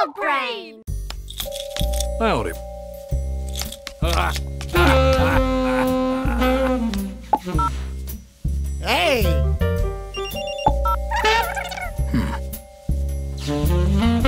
WildBrain! Howdy. hey! Hmm.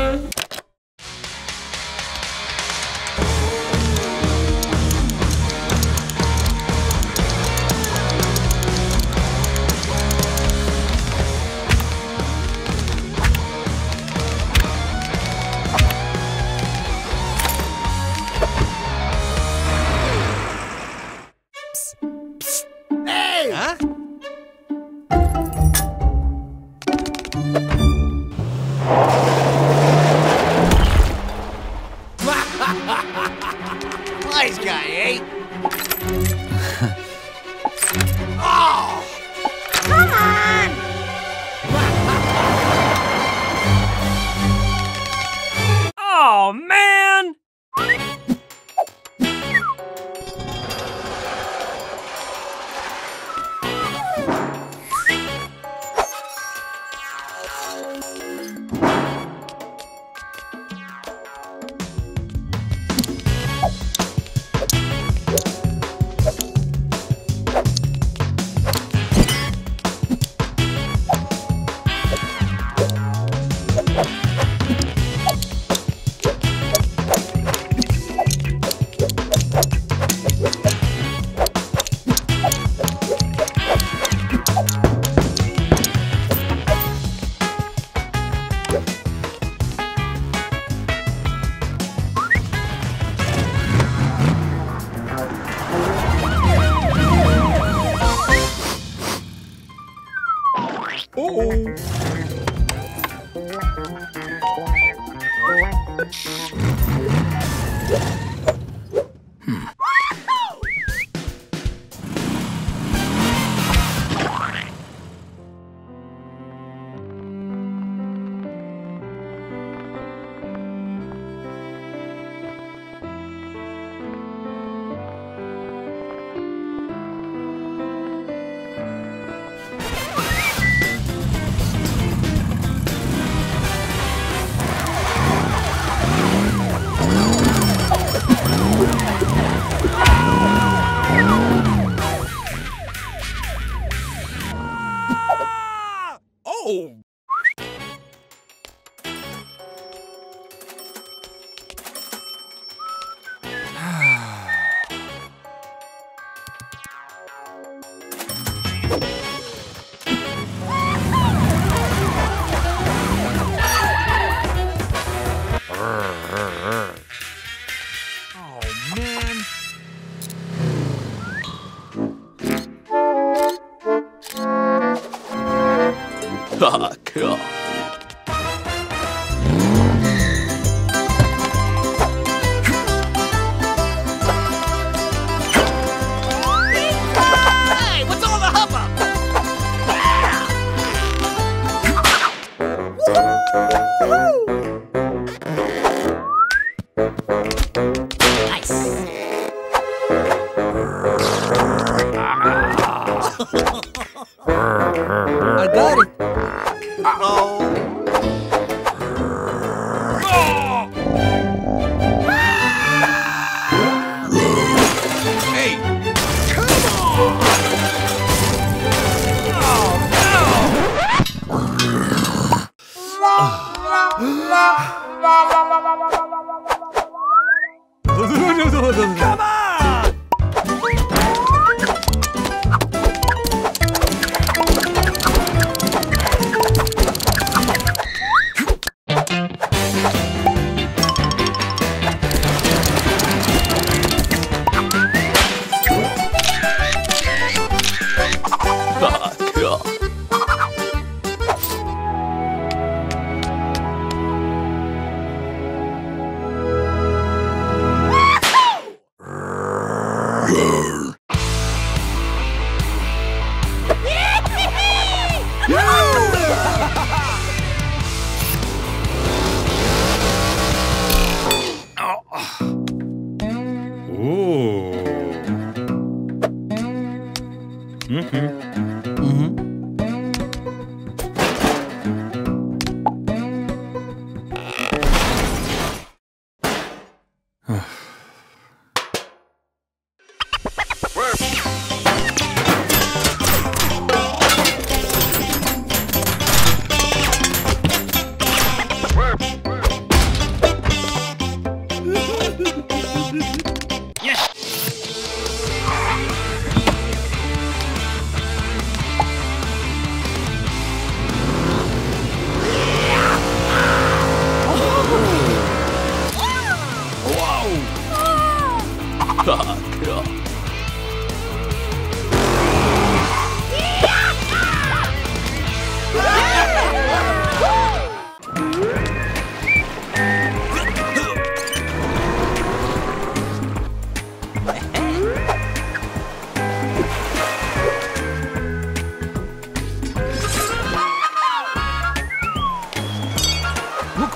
No! Fuck. 不是不是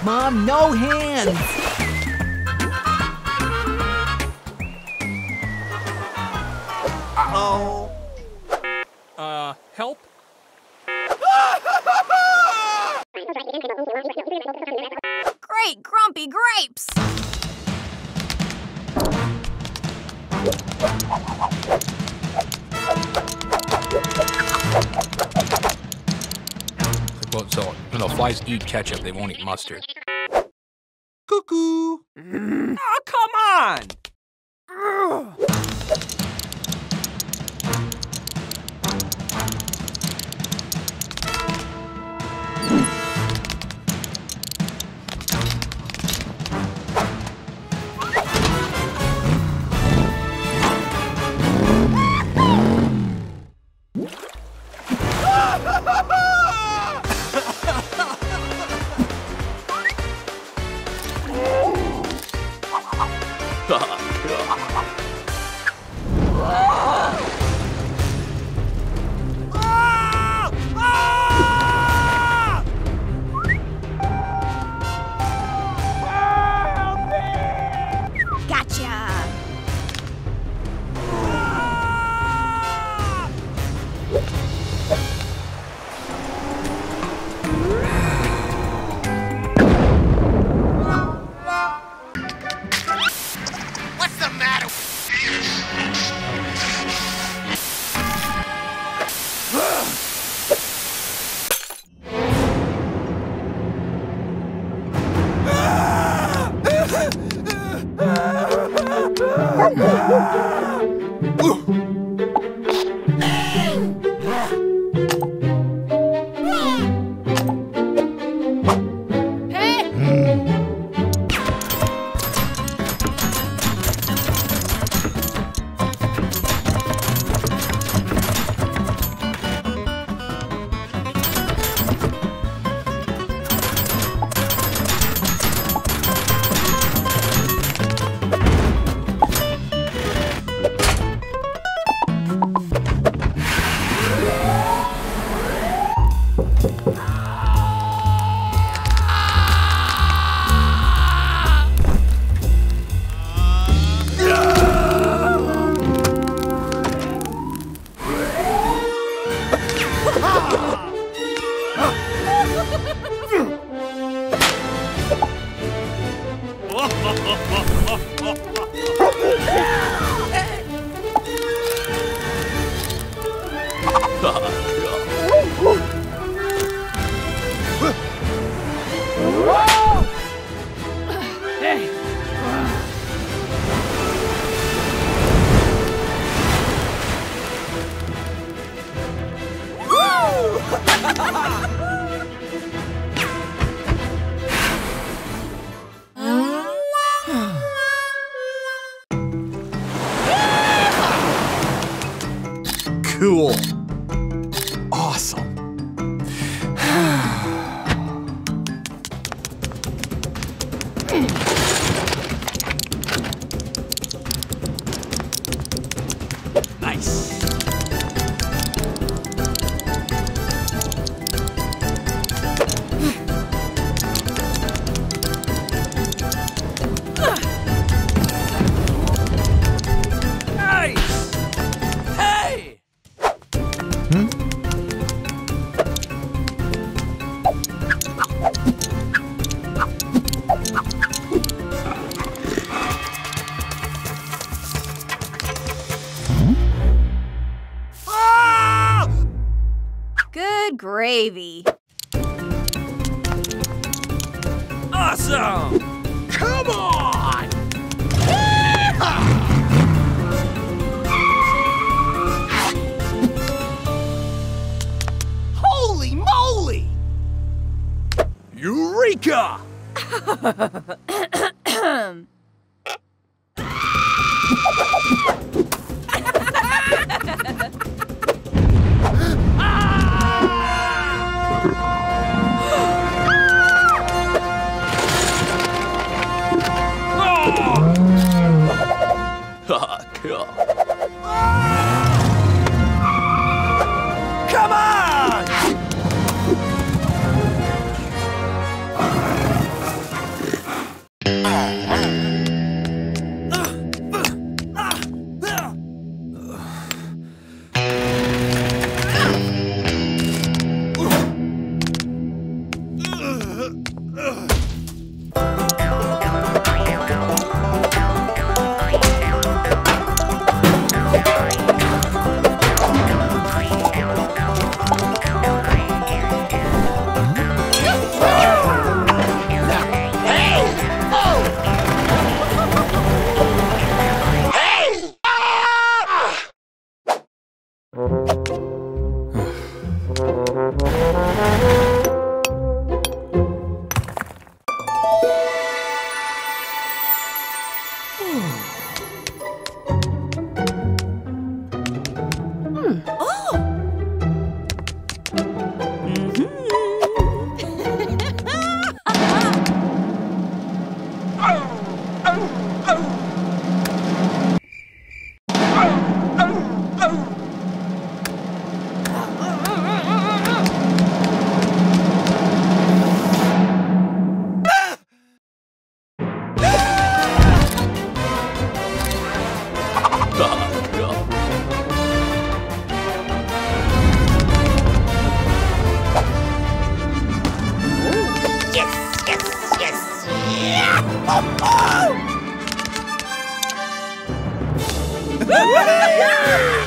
Look, Mom, no hands. Uh-oh. Uh, help? Great grumpy grapes! Well, so, you know, flies eat ketchup, they won't eat mustard. On! Cool. 嗯。Ah! Ah, Come Yeah!